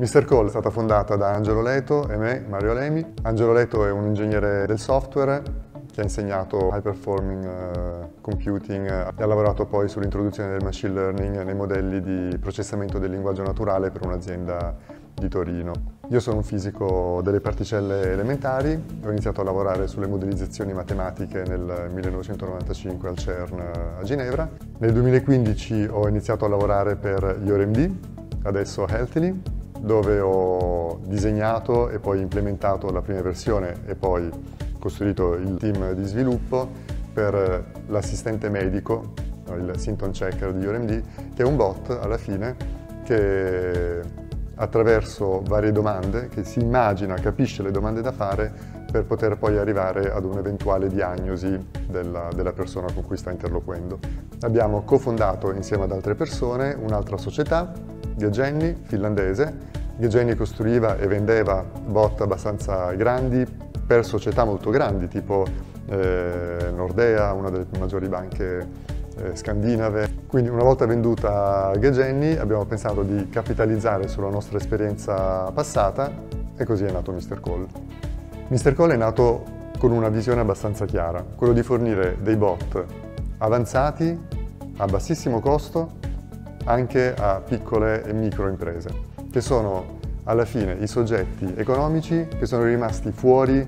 Mr. Call è stata fondata da Angelo Leto e me, Mario Lemi. Angelo Leto è un ingegnere del software che ha insegnato high performing uh, computing e ha lavorato poi sull'introduzione del machine learning nei modelli di processamento del linguaggio naturale per un'azienda di Torino. Io sono un fisico delle particelle elementari, ho iniziato a lavorare sulle modellizzazioni matematiche nel 1995 al CERN a Ginevra. Nel 2015 ho iniziato a lavorare per IORMD, adesso Healthily, dove ho disegnato e poi implementato la prima versione e poi costruito il team di sviluppo per l'assistente medico, il Symptom Checker di URMD, che è un bot alla fine che attraverso varie domande, che si immagina, capisce le domande da fare per poter poi arrivare ad un'eventuale diagnosi della, della, persona con cui sta interloquendo. Abbiamo cofondato insieme ad altre persone un'altra società, Gagenni, finlandese. Gagenni costruiva e vendeva bot abbastanza grandi per società molto grandi, tipo eh, Nordea, una delle maggiori banche eh, scandinave. Quindi una volta venduta Gagenni abbiamo pensato di capitalizzare sulla nostra esperienza passata e così è nato Mr. Call. Mr. Call è nato con una visione abbastanza chiara, quello di fornire dei bot avanzati a bassissimo costo anche a piccole e micro imprese, che sono alla fine i soggetti economici che sono rimasti fuori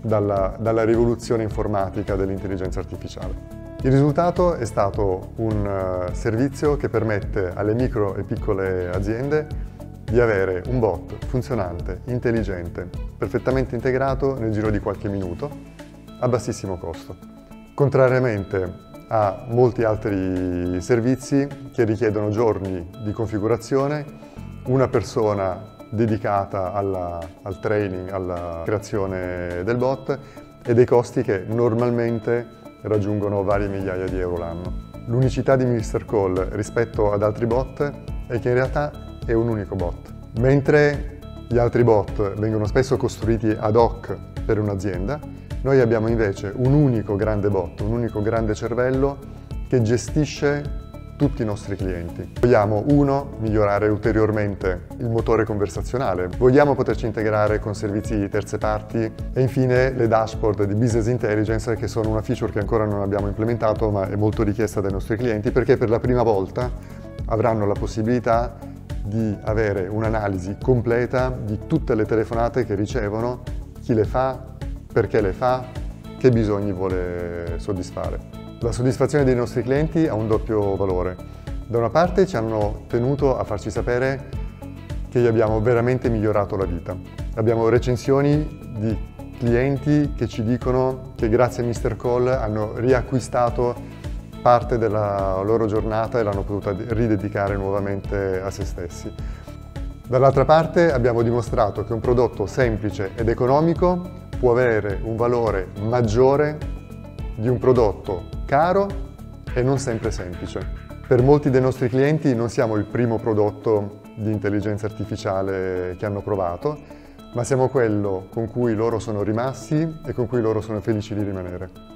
dalla, dalla rivoluzione informatica dell'intelligenza artificiale. Il risultato è stato un uh, servizio che permette alle micro e piccole aziende di avere un bot funzionante, intelligente, perfettamente integrato nel giro di qualche minuto, a bassissimo costo. Contrariamente a molti altri servizi che richiedono giorni di configurazione, una persona dedicata alla, al training, alla creazione del bot e dei costi che normalmente raggiungono varie migliaia di euro l'anno. L'unicità di Mr. Call rispetto ad altri bot è che in realtà è un unico bot, mentre gli altri bot vengono spesso costruiti ad hoc per un'azienda, noi abbiamo invece un unico grande bot, un unico grande cervello che gestisce tutti i nostri clienti. Vogliamo, uno, migliorare ulteriormente il motore conversazionale, vogliamo poterci integrare con servizi di terze parti e infine le dashboard di business intelligence che sono una feature che ancora non abbiamo implementato ma è molto richiesta dai nostri clienti perché per la prima volta avranno la possibilità di avere un'analisi completa di tutte le telefonate che ricevono, chi le fa, perché le fa, che bisogni vuole soddisfare. La soddisfazione dei nostri clienti ha un doppio valore. Da una parte ci hanno tenuto a farci sapere che gli abbiamo veramente migliorato la vita. Abbiamo recensioni di clienti che ci dicono che grazie a Mr. Call hanno riacquistato parte della loro giornata e l'hanno potuta ridedicare nuovamente a se stessi. Dall'altra parte abbiamo dimostrato che un prodotto semplice ed economico può avere un valore maggiore di un prodotto caro e non sempre semplice. Per molti dei nostri clienti non siamo il primo prodotto di intelligenza artificiale che hanno provato, ma siamo quello con cui loro sono rimasti e con cui loro sono felici di rimanere.